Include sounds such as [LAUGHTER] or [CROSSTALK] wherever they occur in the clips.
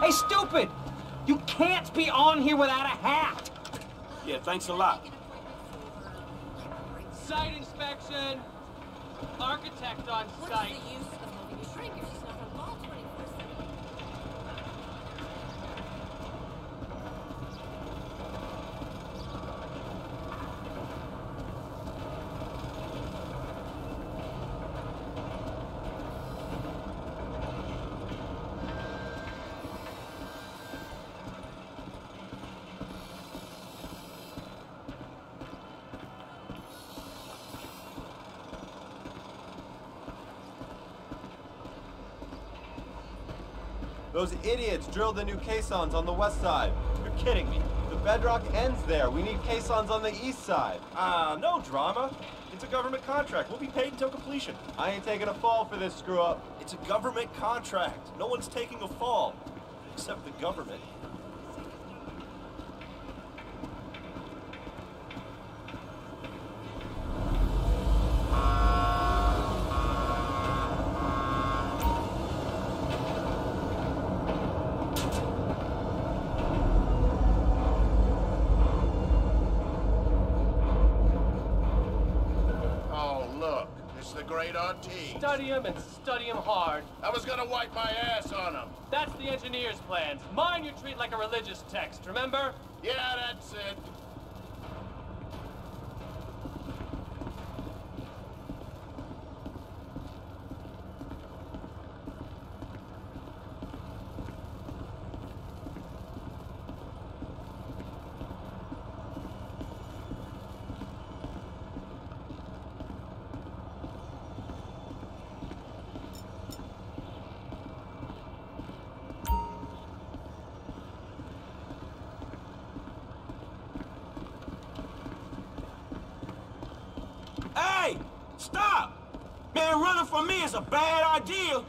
Hey, stupid! You can't be on here without a hat! Yeah, thanks a lot. Site inspection. Architect on What's site. the use of having a shrink if she's not on call 24/7? Those idiots drilled the new caissons on the west side. You're kidding me. The bedrock ends there. We need caissons on the east side. Ah, no drama. It's a government contract. We'll be paid until completion. I ain't taking a fall for this screw up. It's a government contract. No one's taking a fall. Except the government. Oh, look. It's great Study him and study him hard. I was gonna wipe my ass on him. That's the engineer's plans. Mine you treat like a religious text, remember? Yeah, that's it. Running from me is a bad idea.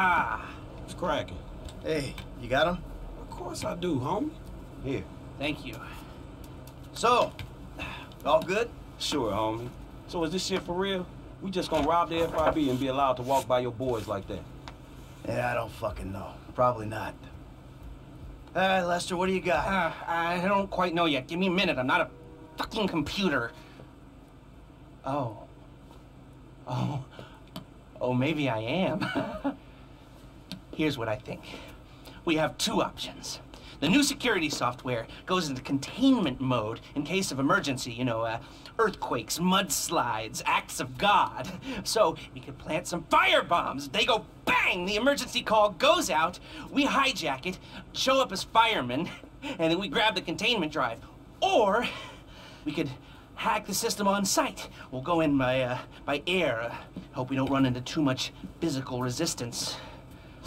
Ah, It's cracking. Hey, you got him? Of course I do, homie. Here. thank you. So, all good? Sure, homie. So is this shit for real? We just gonna rob the FIB and be allowed to walk by your boys like that? Yeah, I don't fucking know. Probably not. All right, Lester, what do you got? Uh, I don't quite know yet. Give me a minute. I'm not a fucking computer. Oh. Oh. Oh, maybe I am. [LAUGHS] Here's what I think. We have two options. The new security software goes into containment mode in case of emergency, you know, uh, earthquakes, mudslides, acts of God. [LAUGHS] So we could plant some fire bombs. They go bang! The emergency call goes out. We hijack it, show up as firemen, [LAUGHS] and then we grab the containment drive. Or we could hack the system on site. We'll go in by, uh, by air. Uh, hope we don't run into too much physical resistance.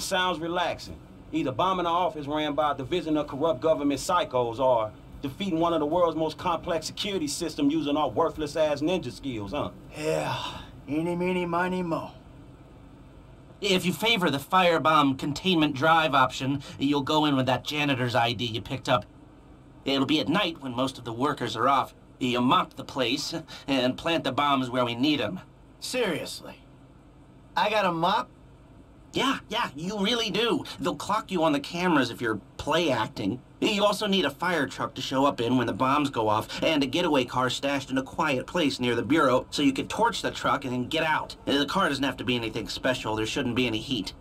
Sounds relaxing. Either bombing an office ran by a division of corrupt government psychos or defeating one of the world's most complex security systems using our worthless ass ninja skills, huh? Yeah, eeny, meeny, miny, mo. If you favor the firebomb containment drive option, you'll go in with that janitor's ID you picked up. It'll be at night when most of the workers are off. You mop the place and plant the bombs where we need them. Seriously. I got a mop? Yeah, yeah, you really do. They'll clock you on the cameras if you're play acting. You also need a fire truck to show up in when the bombs go off, and a getaway car stashed in a quiet place near the bureau so you can torch the truck and then get out. The car doesn't have to be anything special. There shouldn't be any heat.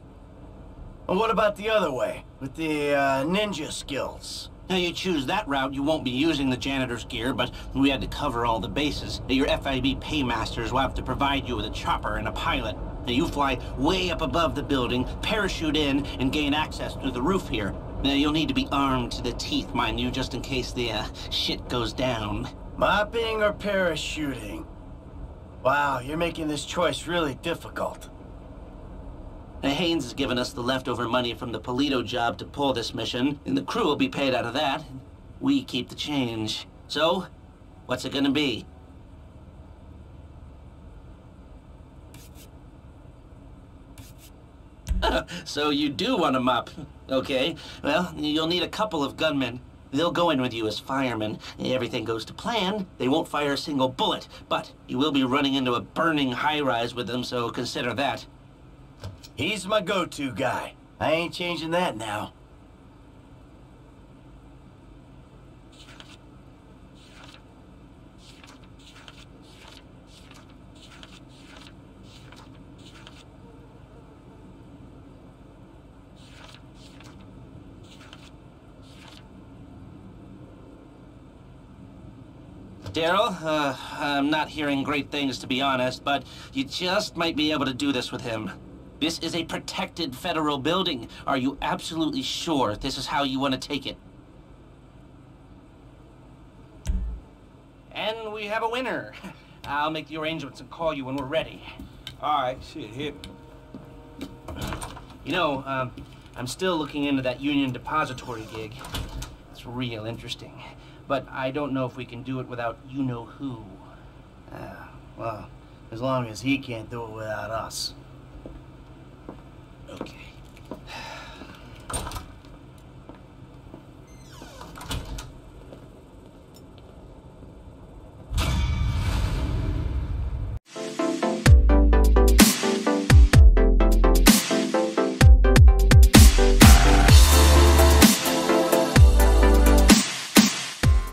Well, what about the other way? With the uh, ninja skills? Now, you choose that route, you won't be using the janitor's gear, but we had to cover all the bases. Your FIB paymasters will have to provide you with a chopper and a pilot. Now, you fly way up above the building, parachute in, and gain access to the roof here. Now, you'll need to be armed to the teeth, mind you, just in case the uh, shit goes down. Mopping or parachuting? Wow, you're making this choice really difficult. Now, Haines has given us the leftover money from the Paleto job to pull this mission, and the crew will be paid out of that. We keep the change. So, what's it gonna be? [LAUGHS] so you do want a mop. Okay, well, you'll need a couple of gunmen. They'll go in with you as firemen. Everything goes to plan. They won't fire a single bullet, but you will be running into a burning high-rise with them, so consider that. He's my go-to guy. I ain't changing that now. Daryl, uh, I'm not hearing great things to be honest, but you just might be able to do this with him. This is a protected federal building. Are you absolutely sure this is how you want to take it? And we have a winner. [LAUGHS] I'll make the arrangements and call you when we're ready. All right, shit, hit me. You know, um, I'm still looking into that Union Depository gig. It's real interesting. But I don't know if we can do it without you-know-who. Ah, well, as long as he can't do it without us.